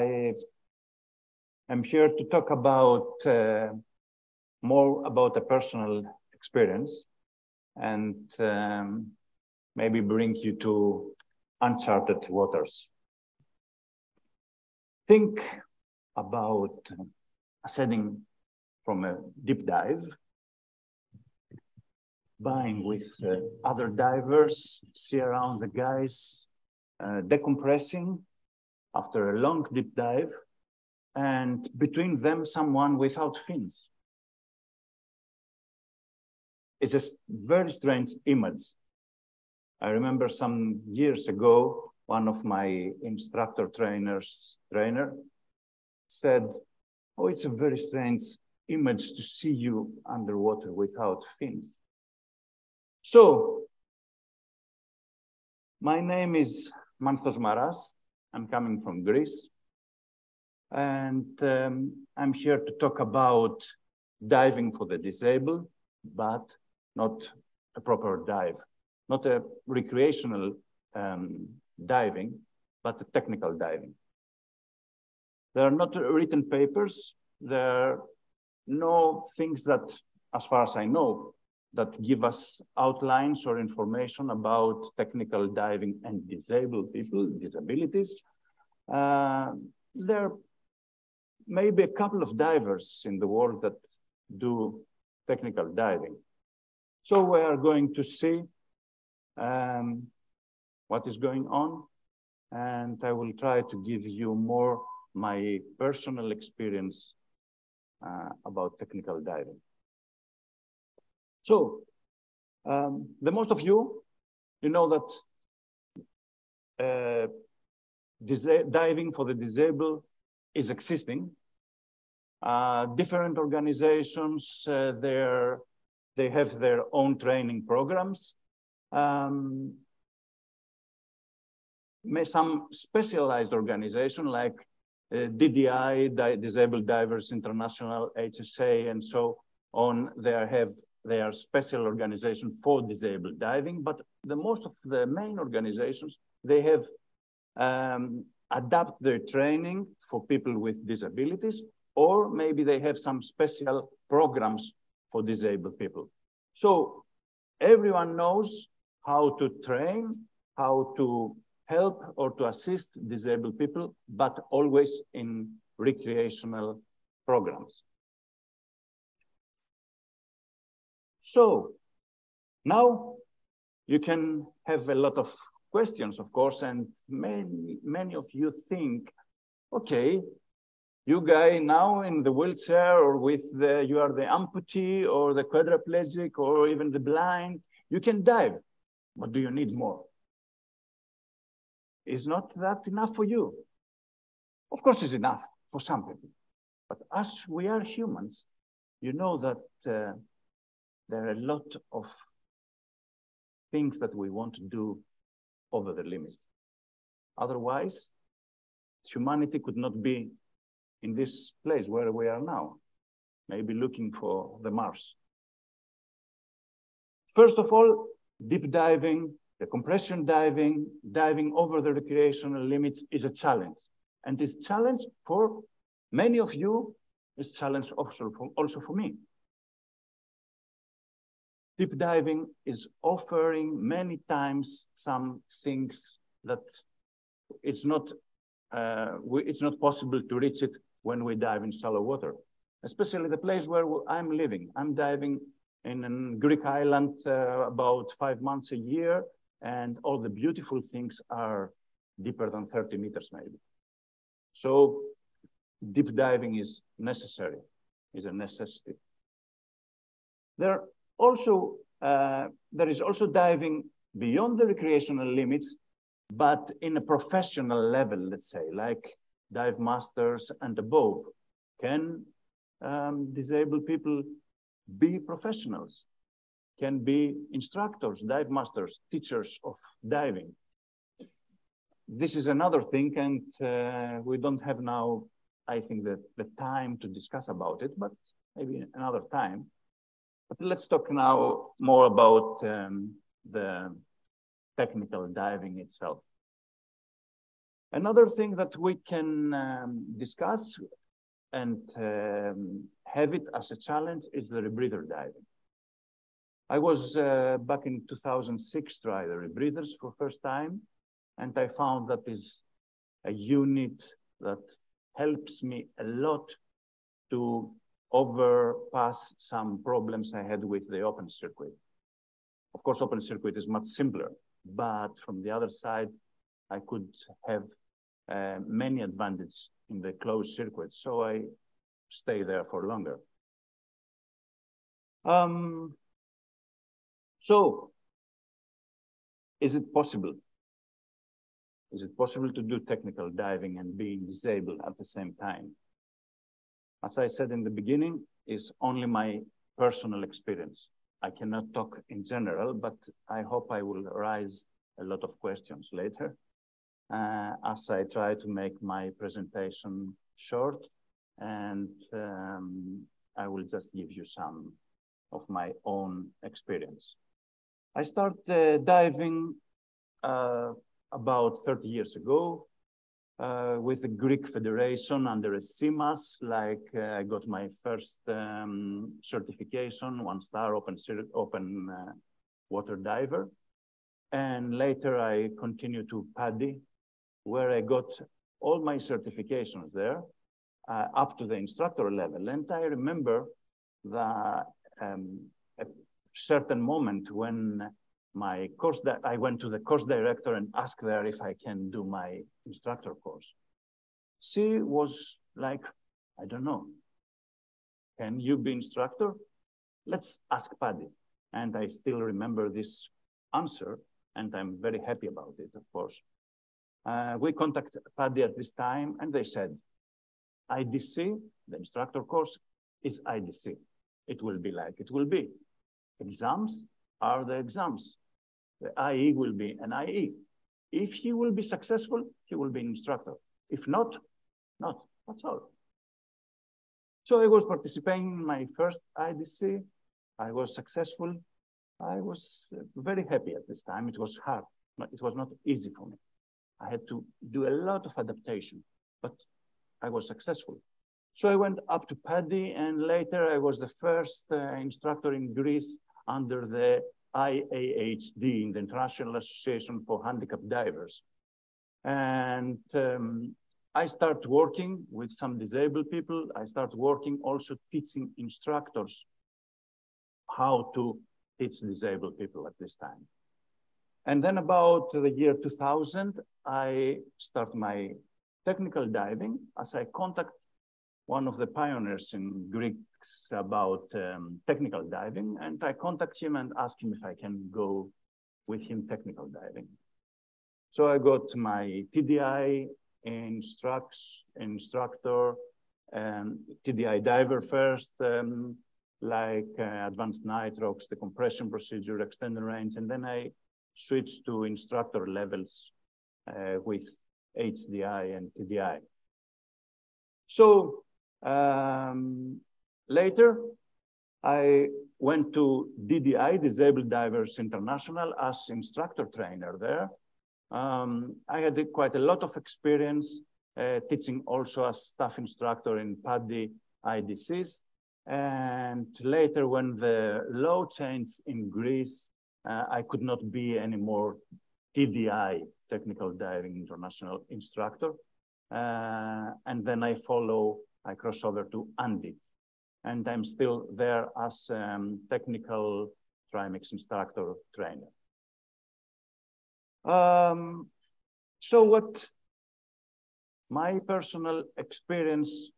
I am here to talk about uh, more about a personal experience and um, maybe bring you to uncharted waters. Think about ascending from a deep dive, buying with uh, other divers, see around the guys uh, decompressing after a long deep dive, and between them, someone without fins. It's a very strange image. I remember some years ago, one of my instructor trainers, trainer, said, oh, it's a very strange image to see you underwater without fins. So, my name is Manthos Marras. I'm coming from Greece. And um, I'm here to talk about diving for the disabled, but not a proper dive, not a recreational um, diving, but a technical diving. There are not written papers. There are no things that, as far as I know, that give us outlines or information about technical diving and disabled people, disabilities. Uh, there may be a couple of divers in the world that do technical diving. So we are going to see um, what is going on, and I will try to give you more my personal experience uh, about technical diving. So, um, the most of you, you know that uh, diving for the disabled is existing. Uh, different organizations, uh, they have their own training programs. Um, some specialized organization like uh, DDI, Di Disabled Divers International, HSA, and so on, they have they are special organization for disabled diving, but the most of the main organizations, they have um, adapt their training for people with disabilities, or maybe they have some special programs for disabled people. So everyone knows how to train, how to help or to assist disabled people, but always in recreational programs. So now you can have a lot of questions, of course, and many, many of you think, okay, you guy now in the wheelchair or with the, you are the amputee or the quadriplegic or even the blind, you can dive. What do you need more? Is not that enough for you? Of course, it's enough for some people. But as we are humans, you know that uh, there are a lot of things that we want to do over the limits. Otherwise, humanity could not be in this place where we are now, maybe looking for the Mars. First of all, deep diving, decompression diving, diving over the recreational limits is a challenge. And this challenge for many of you is challenge also for, also for me. Deep diving is offering many times some things that it's not, uh, we, it's not possible to reach it when we dive in shallow water, especially the place where I'm living. I'm diving in a Greek island uh, about five months a year, and all the beautiful things are deeper than 30 meters maybe. So deep diving is necessary, is a necessity. There also, uh, there is also diving beyond the recreational limits, but in a professional level, let's say, like dive masters and above. Can um, disabled people be professionals? Can be instructors, dive masters, teachers of diving? This is another thing, and uh, we don't have now, I think, the, the time to discuss about it, but maybe another time. But let's talk now more about um, the technical diving itself. Another thing that we can um, discuss and um, have it as a challenge is the rebreather diving. I was uh, back in 2006 try the rebreathers for first time, and I found that is a unit that helps me a lot to overpass some problems I had with the open circuit. Of course, open circuit is much simpler, but from the other side, I could have uh, many advantages in the closed circuit, so I stay there for longer. Um, so, is it possible? Is it possible to do technical diving and being disabled at the same time? As I said in the beginning, is only my personal experience. I cannot talk in general, but I hope I will raise a lot of questions later uh, as I try to make my presentation short and um, I will just give you some of my own experience. I started uh, diving uh, about 30 years ago uh, with the Greek Federation under a CMAS, like uh, I got my first um, certification, one star open, open uh, water diver. And later I continued to PADI, where I got all my certifications there uh, up to the instructor level. And I remember the um, a certain moment when my course that I went to the course director and asked there if I can do my instructor course. She was like, I don't know. Can you be instructor? Let's ask PADI. And I still remember this answer, and I'm very happy about it, of course. Uh, we contacted PADI at this time, and they said, IDC, the instructor course, is IDC. It will be like it will be. Exams are the exams. The IE will be an IE. If he will be successful, he will be an instructor. If not, not. That's all. So I was participating in my first IDC. I was successful. I was uh, very happy at this time. It was hard. It was not easy for me. I had to do a lot of adaptation, but I was successful. So I went up to PADI, and later I was the first uh, instructor in Greece under the IAHD, the International Association for Handicapped Divers. And um, I started working with some disabled people. I started working also teaching instructors how to teach disabled people at this time. And then about the year 2000, I start my technical diving as I contact one of the pioneers in Greeks about um, technical diving. And I contact him and ask him if I can go with him technical diving. So I got my TDI instructs, instructor, um, TDI diver first, um, like uh, advanced nitrox, decompression procedure, extended range, and then I switched to instructor levels uh, with HDI and TDI. So um, later, I went to DDI, Disabled Divers International, as instructor trainer there. Um, I had quite a lot of experience uh, teaching also as staff instructor in PADI IDCs. And later, when the law changed in Greece, uh, I could not be anymore TDI, Technical Diving International Instructor. Uh, and then I follow, I cross over to ANDI. And I'm still there as um, technical trimix instructor trainer. Um, so what my personal experience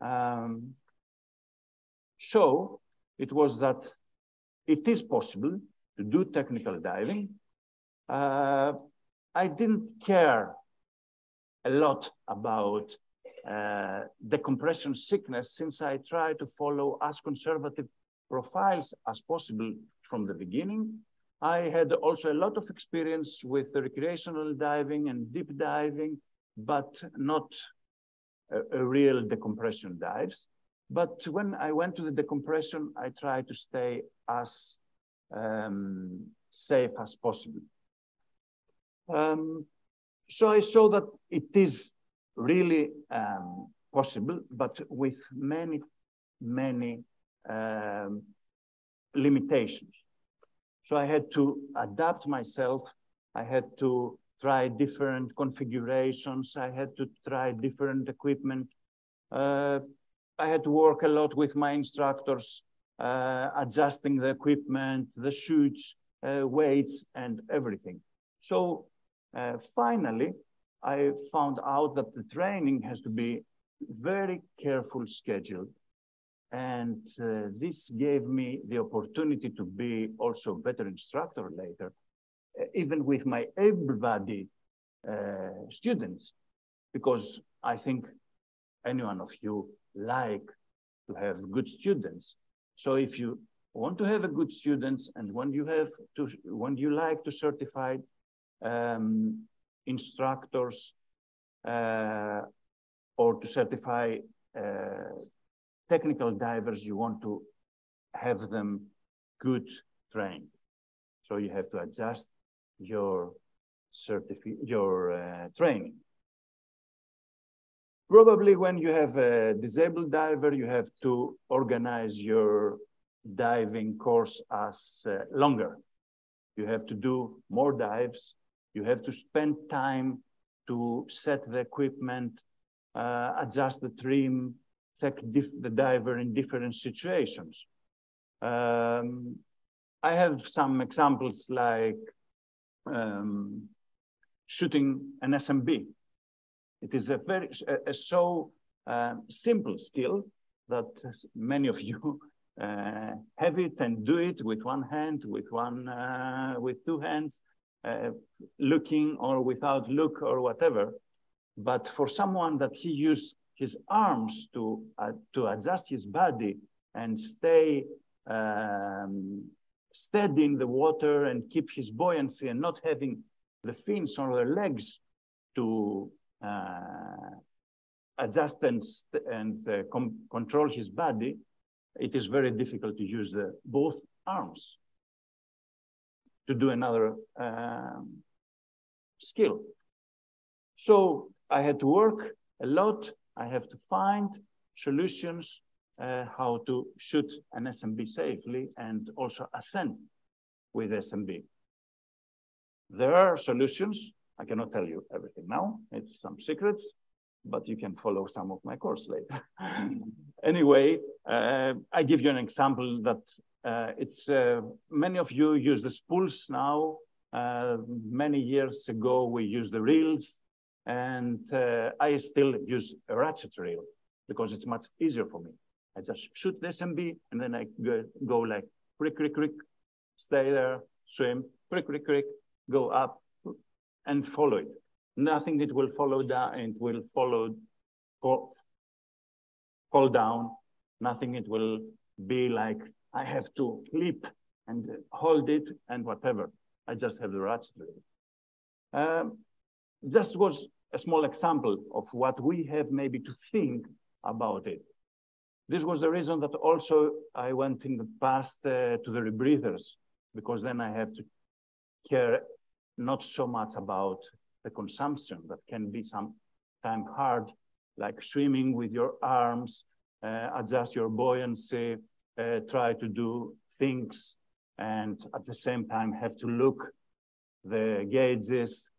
um, show, it was that it is possible to do technical diving. Uh, I didn't care a lot about uh, decompression sickness since I try to follow as conservative profiles as possible from the beginning. I had also a lot of experience with recreational diving and deep diving, but not a, a real decompression dives. But when I went to the decompression, I tried to stay as um, safe as possible. Um, so I saw that it is really um, possible, but with many, many um, limitations. So I had to adapt myself. I had to try different configurations. I had to try different equipment. Uh, I had to work a lot with my instructors, uh, adjusting the equipment, the chutes, uh, weights, and everything. So uh, finally, I found out that the training has to be very careful scheduled. And uh, this gave me the opportunity to be also better instructor later, uh, even with my able-bodied uh, students, because I think any one of you like to have good students. So if you want to have a good students and when you have to, when you like to certify um, instructors uh, or to certify uh, technical divers, you want to have them good trained. So you have to adjust your your uh, training. Probably when you have a disabled diver, you have to organize your diving course as uh, longer. You have to do more dives. You have to spend time to set the equipment, uh, adjust the trim, check the diver in different situations. Um, I have some examples like um, shooting an SMB. It is a very a, a so uh, simple skill that many of you uh, have it and do it with one hand, with one, uh, with two hands, uh, looking or without look or whatever. But for someone that he use his arms to uh, to adjust his body and stay um, steady in the water and keep his buoyancy and not having the fins or the legs to uh, adjust and, and uh, control his body, it is very difficult to use the, both arms to do another um, skill. So I had to work a lot. I have to find solutions uh, how to shoot an SMB safely and also ascend with SMB. There are solutions. I cannot tell you everything now. It's some secrets, but you can follow some of my course later. anyway, uh, I give you an example that it's uh, many of you use the spools now. Uh, many years ago, we used the reels, and uh, I still use a ratchet reel because it's much easier for me. I just shoot the SMB, and then I go, go like crick, crick, crick, stay there, swim, crick, crick, crick, go up, and follow it. Nothing it will follow down, it will follow, fall, fall down. Nothing it will be like, I have to flip and hold it and whatever. I just have the it. Um, just was a small example of what we have maybe to think about it. This was the reason that also I went in the past uh, to the rebreathers, because then I have to care not so much about the consumption that can be sometimes hard, like swimming with your arms, uh, adjust your buoyancy, uh, try to do things, and at the same time have to look the gauges,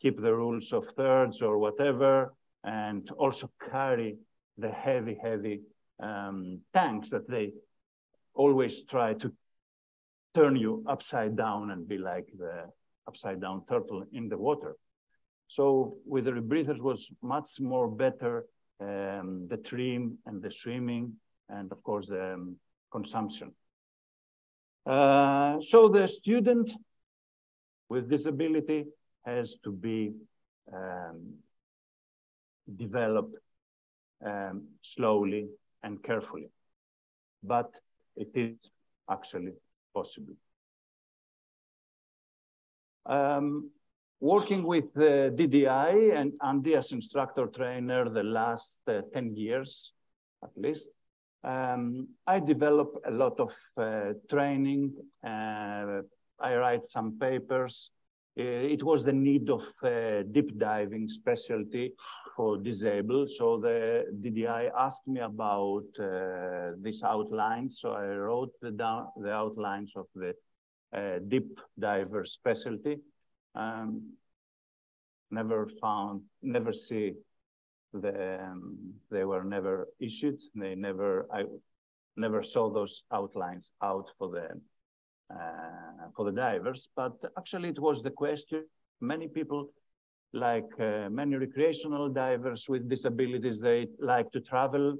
keep the rules of thirds or whatever, and also carry the heavy, heavy um, tanks that they always try to turn you upside down and be like the upside down turtle in the water. So with the rebreathers was much more better um, the trim and the swimming and of course the um, consumption. Uh, so the student with disability has to be um, developed um, slowly and carefully. But it is actually possible. Um, working with uh, DDI and ANDI as instructor trainer the last uh, 10 years, at least, um, I develop a lot of uh, training. Uh, I write some papers it was the need of uh, deep diving specialty for disabled. So the DDI asked me about uh, this outline. So I wrote the, down, the outlines of the uh, deep diver specialty. Um, never found, never see the, um, they were never issued. They never, I never saw those outlines out for the, uh, for the divers, but actually it was the question. Many people like uh, many recreational divers with disabilities, they like to travel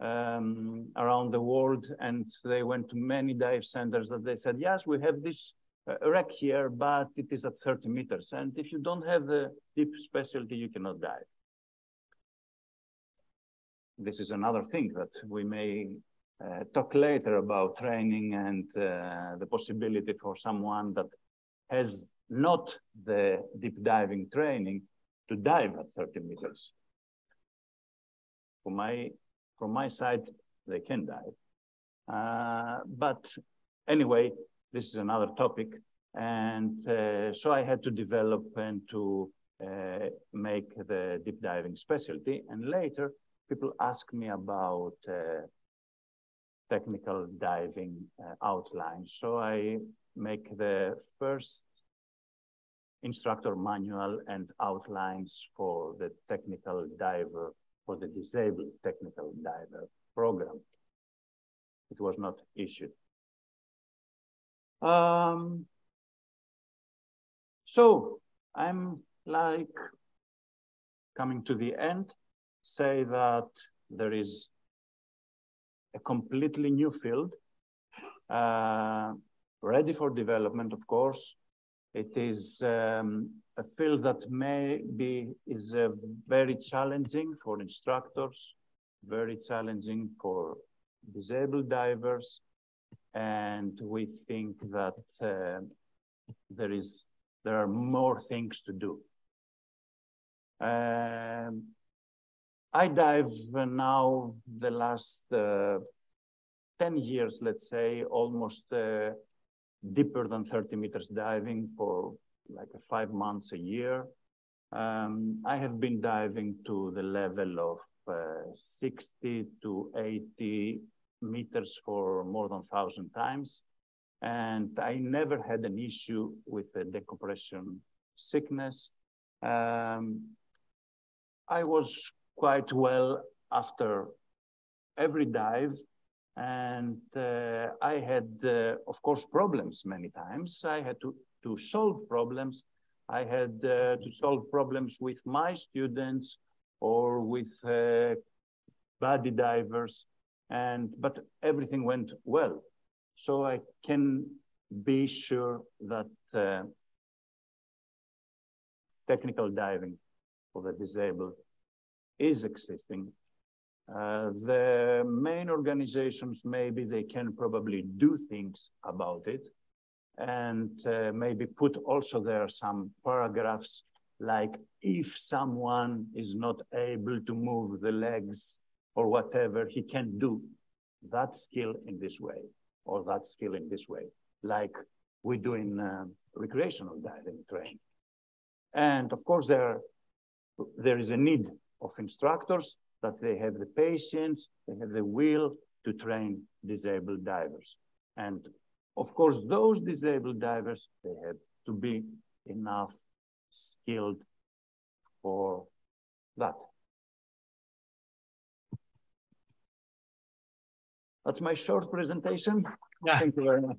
um, around the world and they went to many dive centers that they said, yes, we have this uh, wreck here, but it is at 30 meters. And if you don't have the deep specialty, you cannot dive. This is another thing that we may uh, talk later about training and uh, the possibility for someone that has not the deep diving training to dive at 30 meters. From my, from my side, they can dive. Uh, but anyway, this is another topic. And uh, so I had to develop and to uh, make the deep diving specialty. And later, people ask me about uh, technical diving uh, outline. So I make the first instructor manual and outlines for the technical diver, for the disabled technical diver program. It was not issued. Um, so I'm like coming to the end, say that there is a completely new field, uh, ready for development, of course. It is um, a field that may be is uh, very challenging for instructors, very challenging for disabled divers, and we think that uh, there is there are more things to do. Um, I dive now the last uh, 10 years, let's say, almost uh, deeper than 30 meters diving for like five months a year. Um, I have been diving to the level of uh, 60 to 80 meters for more than 1,000 times. And I never had an issue with the decompression sickness. Um, I was quite well after every dive. And uh, I had, uh, of course, problems many times. I had to, to solve problems. I had uh, to solve problems with my students or with uh, buddy divers. And, but everything went well. So I can be sure that uh, technical diving for the disabled is existing. Uh, the main organizations, maybe they can probably do things about it and uh, maybe put also there some paragraphs like if someone is not able to move the legs or whatever, he can do that skill in this way or that skill in this way, like we do in uh, recreational diving training. And of course, there, there is a need of instructors that they have the patience, they have the will to train disabled divers. And of course, those disabled divers, they have to be enough skilled for that. That's my short presentation. Yeah. Thank you very much.